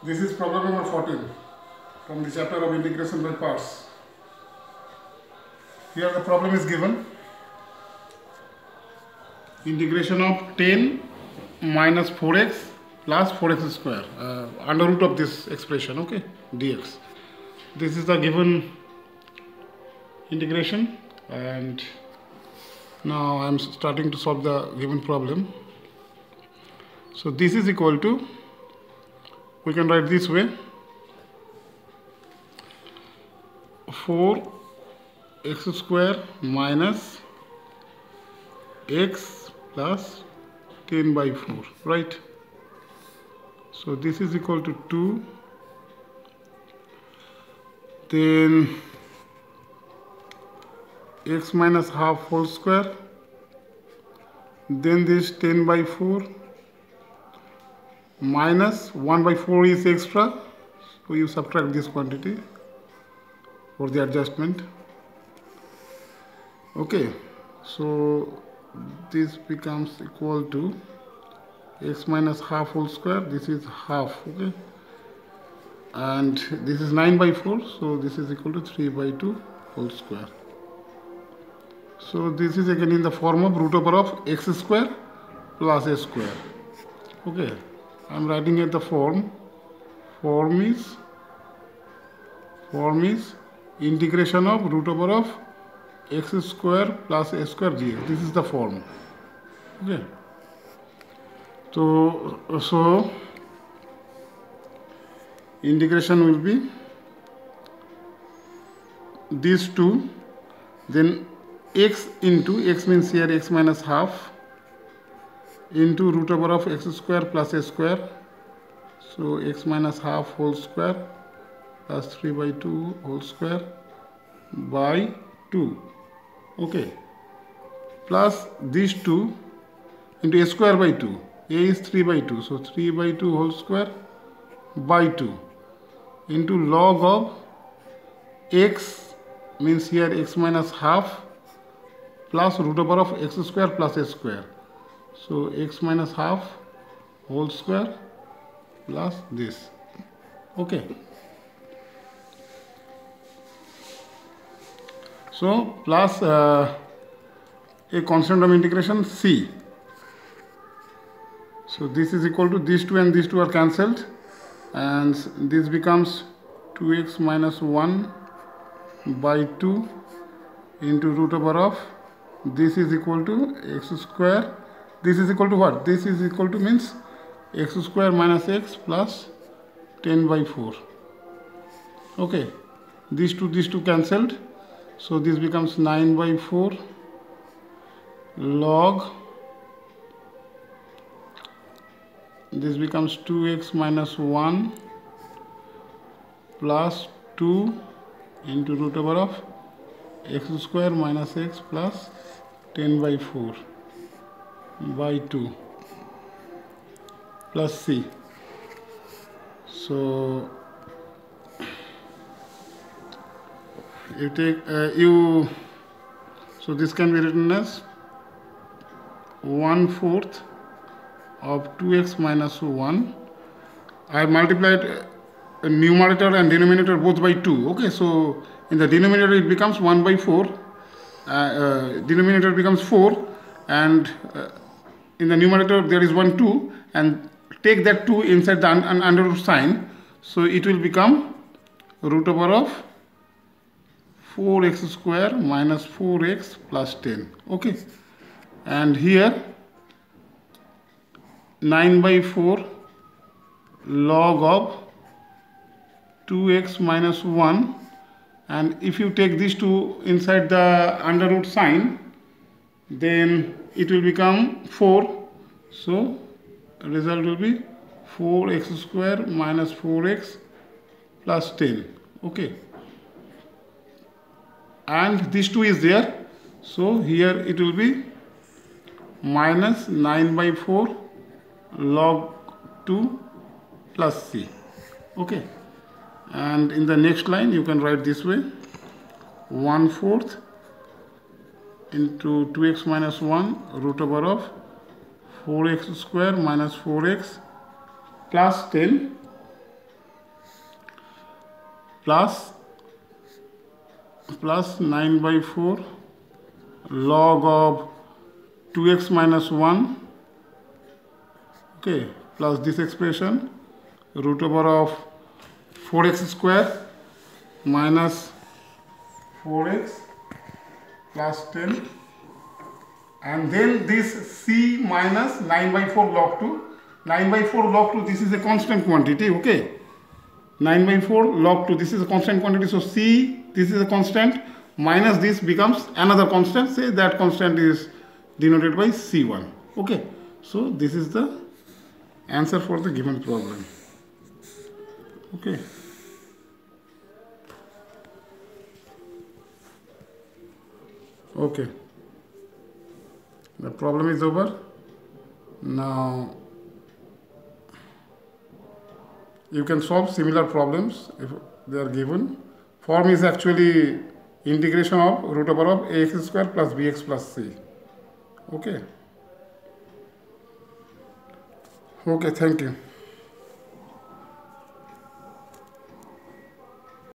This is problem number 14 from the chapter of integration by parts. Here the problem is given. Integration of 10 minus 4x plus 4x square uh, under root of this expression okay dx this is the given integration and now I am starting to solve the given problem so this is equal to we can write this way. 4 x square minus x plus 10 by 4 right? So this is equal to 2 then x minus half whole square. Then this 10 by 4 minus 1 by 4 is extra. So you subtract this quantity for the adjustment. Okay. So this becomes equal to x minus half whole square. This is half okay? And this is 9 by 4 so this is equal to 3 by 2 whole square. So this is again in the form of root over of x square plus a square. Okay i'm writing at the form. Form is form is integration of root over of x square plus a square dx this is the form. Okay. So so integration will be these two. Then x into x means here x minus half into root over of x square plus a square. So x minus half whole square plus 3 by 2 whole square by 2 okay. Plus these two into a square by 2 a is 3 by 2 so 3 by 2 whole square by 2 into log of x means here x minus half plus root over of x square plus a square so x minus half whole square plus this. Okay. So plus uh, a constant of integration c. So this is equal to these two and these two are cancelled. And this becomes 2x minus 1 by 2 into root over of this is equal to x square this is equal to what? This is equal to means x square minus x plus 10 by 4 okay. These two these two cancelled. So this becomes 9 by 4 log this becomes 2x minus 1 plus 2 into root over of x square minus x plus 10 by 4 by 2 plus c. So you take uh, you so this can be written as 1 fourth of 2x minus 1 I multiplied uh, numerator and denominator both by 2 okay so in the denominator it becomes 1 by 4 uh, uh, denominator becomes 4 and uh, in the numerator there is 1 2 and take that 2 inside the un un under root sign. So it will become root over of 4x square minus 4x plus 10 okay. And here 9 by 4 log of 2x minus 1 and if you take these two inside the under root sign then it will become 4 so result will be 4x square minus 4x plus 10 okay. And this 2 is there. So here it will be minus 9 by 4 log 2 plus c. Okay. And in the next line you can write this way. 1 fourth into 2x minus 1 root over of 4x square minus 4x plus 10 plus plus 9 by 4 log of 2x minus 1 okay plus this expression root over of 4x square minus 4x plus 10 and then this c minus 9 by 4 log 2 9 by 4 log 2 this is a constant quantity okay? 9 by 4 log 2 this is a constant quantity. So c this is a constant. Minus this becomes another constant. Say that constant is denoted by c1 okay? So this is the answer for the given problem okay okay the problem is over now you can solve similar problems if they are given. Form is actually integration of root over of ax square plus bx plus c. Okay. Okay, thank you.